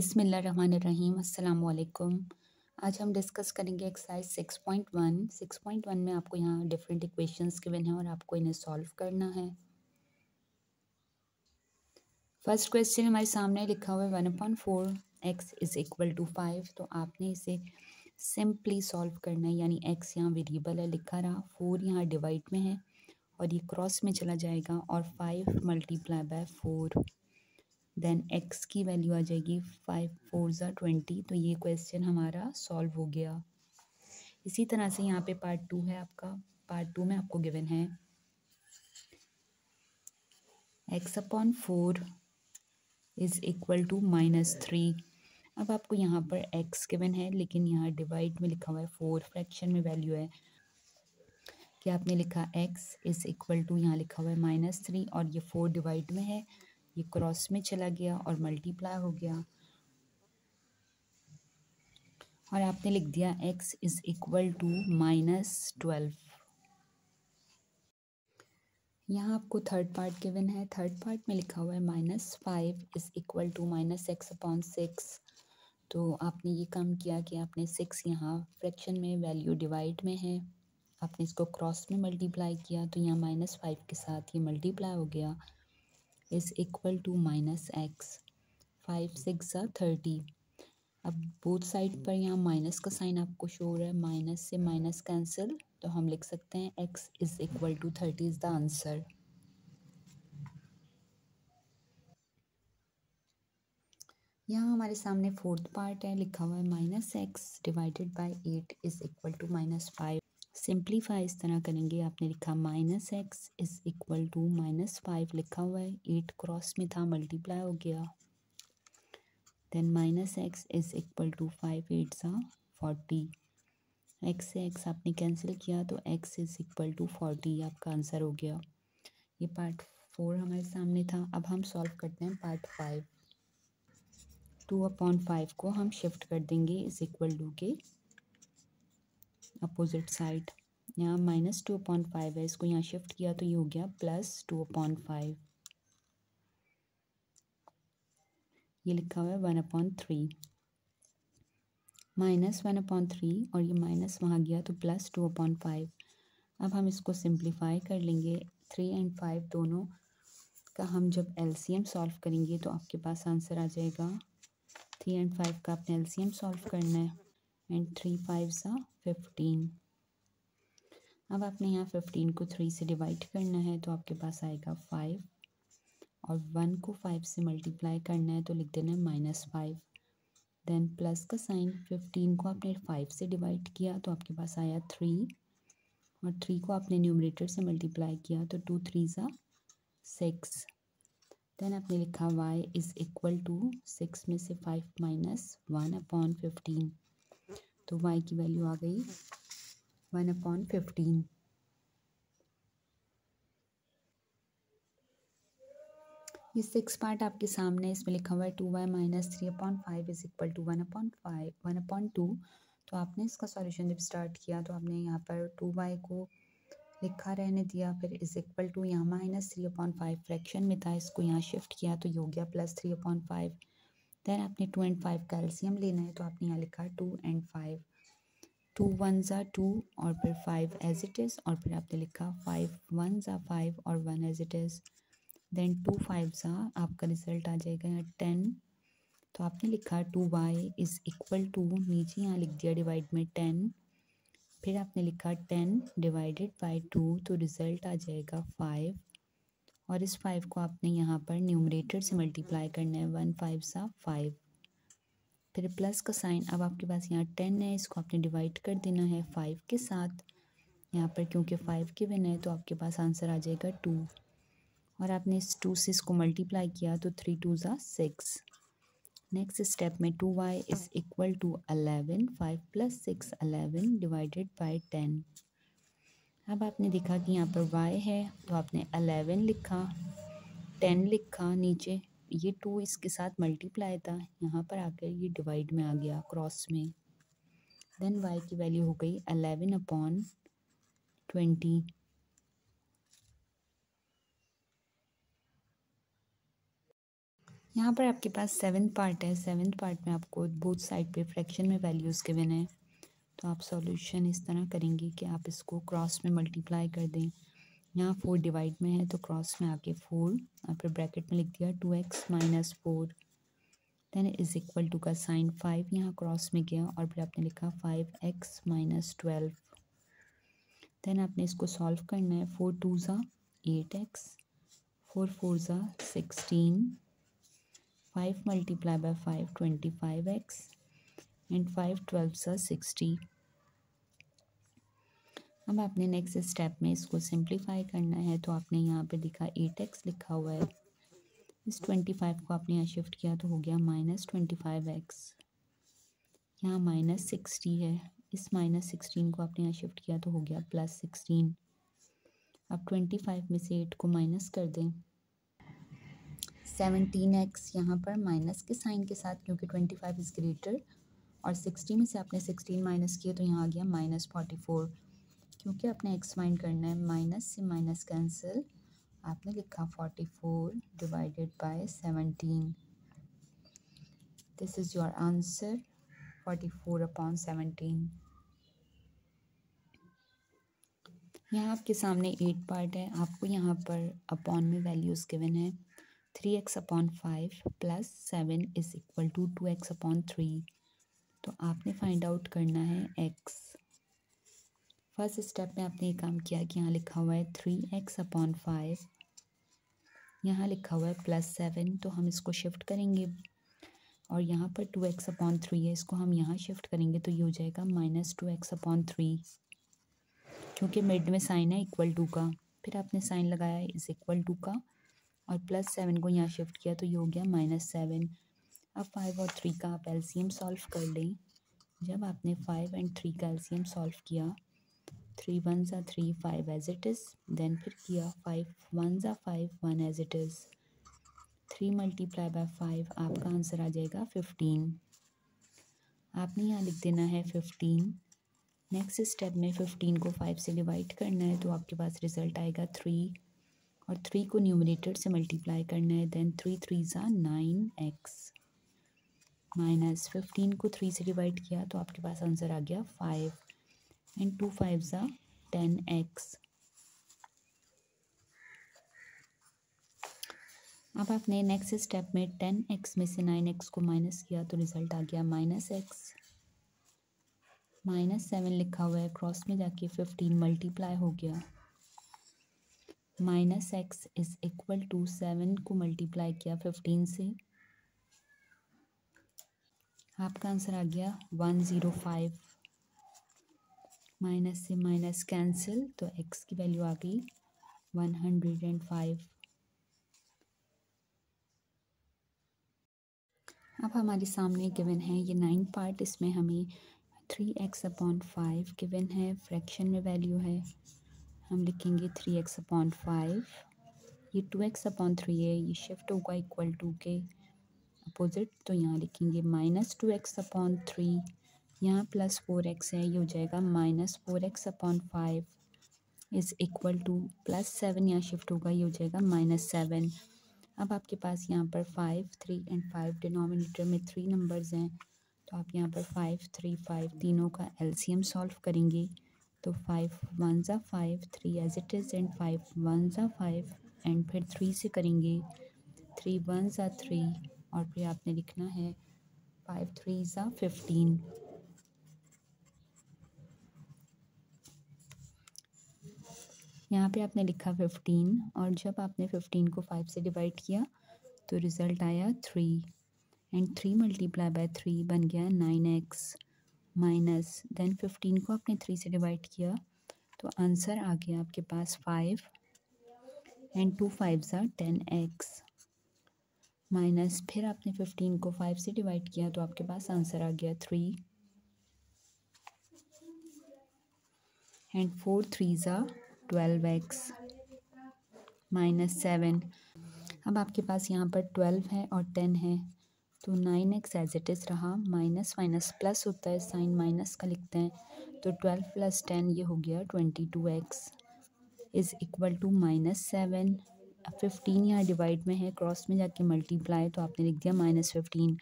बिसमीम अल्लाम आज हम डिस्कस करेंगे exercise six point one six point one में आपको यहाँ डिफरेंट इक्वेशंस गिवन है और आपको इन्हें सॉल्व करना है। फ़र्स्ट क्वेश्चन हमारे सामने लिखा हुआ है one upon four x is equal to five तो आपने इसे सिंपली सॉल्व करना है, यानी एक्स यहाँ वेरिएबल है लिखा रहा फोर यहाँ डिवाइड में है और ये क्रॉस में चला जाएगा और five multiply by four then x की वैल्यू आ जाएगी फाइव फोर ज़ा ट्वेंटी तो ये क्वेश्चन हमारा सॉल्व हो गया। इसी तरह से यहाँ पे पार्ट टू है आपका। पार्ट टू में आपको गिवन है x upon four is equal to minus three अब आपको यहाँ पर एक्स गिवन है, लेकिन यहाँ डिवाइड में लिखा हुआ है फोर फ्रैक्शन में वैल्यू है। कि आपने लिखा एक्स इज़ इक्वल टू यहाँ लिखा हुआ है माइनस थ्री और ये फोर डिवाइड में है। ये क्रॉस में चला गया और मल्टीप्लाई हो गया। और आपने लिख दिया x is equal to minus twelve यहाँ आपको थर्ड पार्ट गिवन है। थर्ड पार्ट में लिखा हुआ है minus five is equal to minus x upon six तो आपने ये काम किया कि आपने सिक्स यहाँ फ्रैक्शन में वैल्यू डिवाइड में है। आपने इसको क्रॉस में मल्टीप्लाई किया। तो यहाँ माइनस फाइव के साथ ये मल्टीप्लाई हो गया। Is equal to minus x five six ज़ा थर्टी अब बोथ साइड पर यहाँ माइनस का साइन आपको शो हो रहा है. माइनस से माइनस कैंसिल तो हम लिख सकते हैं x is equal to thirty is the answer यहाँ हमारे सामने फोर्थ पार्ट है, लिखा हुआ है minus x divided by eight is equal to minus five simplify इस तरह करेंगे। आपने लिखा minus x is equal to minus five लिखा हुआ है। एट क्रॉस में था, मल्टीप्लाई हो गया। Then minus x is equal to five, eight सा फोर्टी। एक्स से एक्स आपने कैंसिल किया तो x is equal to forty, आपका आंसर हो गया। ये पार्ट फोर हमारे सामने था। अब हम सॉल्व करते हैं part five. Two upon five को हम शिफ्ट कर देंगे इज़ इक्वल टू के अपोजिट साइड। यहाँ माइनस टू अपॉइंट फाइव है, इसको यहाँ शिफ्ट किया तो ये हो गया प्लस टू अपॉइंट फाइव ये लिखा हुआ है one upon three minus one upon three और ये माइनस वहाँ गया तो प्लस टू अपॉइंट फाइव अब हम इसको सिंप्लीफाई कर लेंगे. थ्री एंड फाइव दोनों का हम जब एलसीएम सॉल्व करेंगे तो आपके पास आंसर आ जाएगा. थ्री एंड फाइव का आपने एलसीएम सॉल्व करना है. एंड थ्री फाइव सा फिफ्टीन अब आपने यहाँ फिफ्टीन को थ्री से डिवाइड करना है तो आपके पास आएगा फाइव और वन को फाइव से मल्टीप्लाई करना है तो लिख देना है माइनस फाइव देन प्लस का साइन फिफ्टीन को आपने फाइव से डिवाइड किया तो आपके पास आया थ्री और थ्री को आपने न्यूमरेटर से मल्टीप्लाई किया तो टू थ्री ज़ा सिक्स देन आपने लिखा y is equal to six में से five minus one upon fifteen तो वाई की वैल्यू आ गई वन अपॉन फिफ्टीन। ये सिक्स पार्ट आपके सामने है, इसमें लिखा हुआ है two y minus three upon five is equal to one upon five, one upon two. तो आपने इसका सॉल्यूशन जब स्टार्ट किया तो आपने यहाँ पर टू वाई को लिखा रहने दिया, फिर इज़ इक्वल टू यहाँ minus three upon five fraction में था, इसको यहाँ शिफ्ट किया तो ये हो गया plus three upon five. Then आपने टू एंड फाइव का एल्सियम लेना है तो आपने यहाँ लिखा two and five. Two one ज़ा टू और फिर फाइव एज इट इज़ और फिर आपने लिखा फाइव वन ज़ा फाइव और one as it is then two five ज़ा आपका रिज़ल्ट आ जाएगा यहाँ टेन. तो आपने लिखा two y is equal to नीचे यहाँ लिख दिया डिवाइड में टेन. फिर आपने लिखा टेन डिवाइडेड बाई टू तो रिज़ल्ट आ जाएगा फाइव. और इस फाइव को आपने यहाँ पर न्यूमरेटर से मल्टीप्लाई करना है, वन फाइव सा फाइव. फिर प्लस का साइन अब आपके पास यहाँ टेन है, इसको आपने डिवाइड कर देना है फाइव के साथ। यहाँ पर क्योंकि फाइव के बिन है तो आपके पास आंसर आ जाएगा टू और आपने इस टू से इसको मल्टीप्लाई किया तो थ्री टू ज़ा सिक्स नेक्स्ट स्टेप में two y is equal to eleven five plus six eleven divided by ten अब आपने देखा कि यहाँ पर वाई है तो आपने अलेवन लिखा टेन लिखा नीचे। ये टू इसके साथ मल्टीप्लाई था। यहाँ पर आकर ये डिवाइड में आ गया, क्रॉस में। देन वाई की वैल्यू हो गई अलेवन अपॉन ट्वेंटी यहाँ पर आपके पास सेवन्थ पार्ट है। सेवन्थ पार्ट में आपको बोथ साइड पे फ्रैक्शन में वैल्यूज़ गिवन है। तो आप सॉल्यूशन इस तरह करेंगे कि आप इसको क्रॉस में मल्टीप्लाई कर दें। यहाँ फोर डिवाइड में है तो क्रॉस में आके फोर और फिर ब्रैकेट में लिख दिया two x minus four then is equal to का साइन फाइव यहाँ क्रॉस में गया, और फिर आपने लिखा five x minus twelve then आपने इसको सॉल्व करना है फोर टू ज़ा एट एक्स फोर फोर ज़ा sixteen five multiply by five twenty five x and five twelve सा सिक्सटी अब आपने नेक्स्ट स्टेप में इसको सिंप्लीफाई करना है तो आपने यहाँ पे लिखा एट एक्स लिखा हुआ है। इस ट्वेंटी फाइव को आपने यहाँ शिफ्ट किया तो हो गया माइनस ट्वेंटी फाइव एक्स यहाँ माइनस सिक्सटी है। इस माइनस सिक्सटीन को आपने यहाँ शिफ्ट किया तो हो गया प्लस सिक्सटीन अब ट्वेंटी फाइव में से एट को माइनस कर दें। सेवनटीन एक्स यहाँ पर माइनस के साइन के साथ, क्योंकि ट्वेंटी फाइव इज़ ग्रेटर और सिक्सटी में से आपने सिक्सटीन माइनस किया तो यहाँ आ गया माइनस फोर्टी फोर क्योंकि आपने एक्स फाइंड करना है माइनस से माइनस कैंसिल आपने लिखा forty four divided by seventeen this is your answer forty four upon seventeen यहाँ आपके सामने एट पार्ट है, आपको यहाँ पर अपॉन में वैल्यूज़ गिवन है. Three x upon five plus seven is equal to two x upon three तो आपने फाइंड आउट करना है एक्स फ़र्स्ट स्टेप में आपने ये काम किया कि यहाँ लिखा हुआ है थ्री एक्स अपॉन फाइव यहाँ लिखा हुआ है प्लस सेवन तो हम इसको शिफ्ट करेंगे। और यहाँ पर टू एक्स अपॉन थ्री है, इसको हम यहाँ शिफ्ट करेंगे तो ये हो जाएगा minus two x upon three क्योंकि मिड में साइन है इक्वल टू का। फिर आपने साइन लगाया इज़ इक्वल टू का, और प्लस सेवन को यहाँ शिफ्ट किया तो ये हो गया माइनस सेवन अब फाइव और थ्री का आप एलसीएम सॉल्व कर लें। जब आपने फाइव एंड थ्री का एलसीएम सॉल्व किया थ्री वन ज़ा three five as it is then फिर किया फाइव वन ज़ा five one as it is three multiply by five आपका आंसर आ जाएगा फिफ्टीन आपने यहाँ लिख देना है फिफ्टीन नेक्स्ट स्टेप में फिफ्टीन को फाइव से डिवाइड करना है तो आपके पास रिज़ल्ट आएगा थ्री और थ्री को न्यूमिनेटर से मल्टीप्लाई करना है देन थ्री थ्री ज़ा नाइन एक्स माइनस फिफ्टीन को थ्री से डिवाइड किया तो आपके पास आंसर आ गया five and 2 5s are 10x अब आपने नेक्स्ट स्टेप में टेन एक्स में से नाइन एक्स को माइनस किया तो रिज़ल्ट आ गया माइनस एक्स माइनस सेवन लिखा हुआ है क्रॉस में जाके फिफ्टीन मल्टीप्लाई हो गया. Minus x is equal to seven को मल्टीप्लाई किया फिफ्टीन से. आपका आंसर आ गया वन ज़ीरो फाइव माइनस से माइनस कैंसिल तो एक्स की वैल्यू आ गई वन हंड्रेड एंड फाइव अब हमारे सामने गिवन है, ये नाइन पार्ट इसमें हमें three x upon five given है फ्रैक्शन में वैल्यू है। हम लिखेंगे थ्री एक्स अपॉन फाइव ये टू एक्स अपॉन थ्री है, ये शिफ्ट होगा इक्वल टू के अपोजिट तो यहाँ लिखेंगे minus two x upon three यहाँ प्लस फोर एक्स है, ये हो जाएगा minus four x upon five is equal to plus seven यहाँ शिफ्ट होगा, ये हो जाएगा माइनस सेवन अब आपके पास यहाँ पर five three and five denominator में थ्री नंबर्स हैं तो आप यहाँ पर फाइव थ्री फाइव तीनों का एलसीएम सॉल्व करेंगे तो फाइव वन ज़ा five three as it is and five one ज़ा फाइव एंड फिर थ्री से करेंगे थ्री वन ज़ा थ्री और फिर आपने लिखना है फाइव थ्री ज़ा फिफ्टीन यहाँ पे आपने लिखा फिफ्टीन और जब आपने फिफ्टीन को फाइव से डिवाइड किया तो रिज़ल्ट आया three and three multiply by three बन गया nine x minus then fifteen को आपने थ्री से डिवाइड किया तो आंसर आ गया आपके पास फाइव एंड टू फाइव ज़ा टेन एक्स माइनस फिर आपने फिफ्टीन को फाइव से डिवाइड किया तो आपके पास आंसर आ गया थ्री एंड फोर थ्री ज़ा ट्वेल्व एक्स माइनस सेवन अब आपके पास यहाँ पर ट्वेल्व है और टेन है तो nine x as it is रहा माइनस माइनस प्लस होता है साइन माइनस का लिखते हैं तो ट्वेल्व प्लस टेन ये हो गया twenty two x is equal to minus seven fifteen यहाँ डिवाइड में है क्रॉस में जाके मल्टीप्लाई तो आपने लिख दिया माइनस फिफ्टीन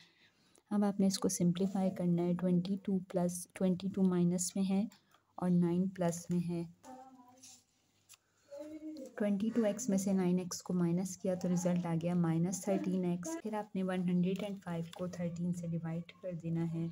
अब आपने इसको सिंप्लीफाई करना है twenty two plus twenty two minus में है और नाइन प्लस में है. ट्वेंटी टू एक्स में से नाइन एक्स को माइनस किया तो रिज़ल्ट आ गया माइनस थर्टीन एक्स। फिर आपने वन हंड्रेड एंड फाइव को थर्टीन से डिवाइड कर देना है।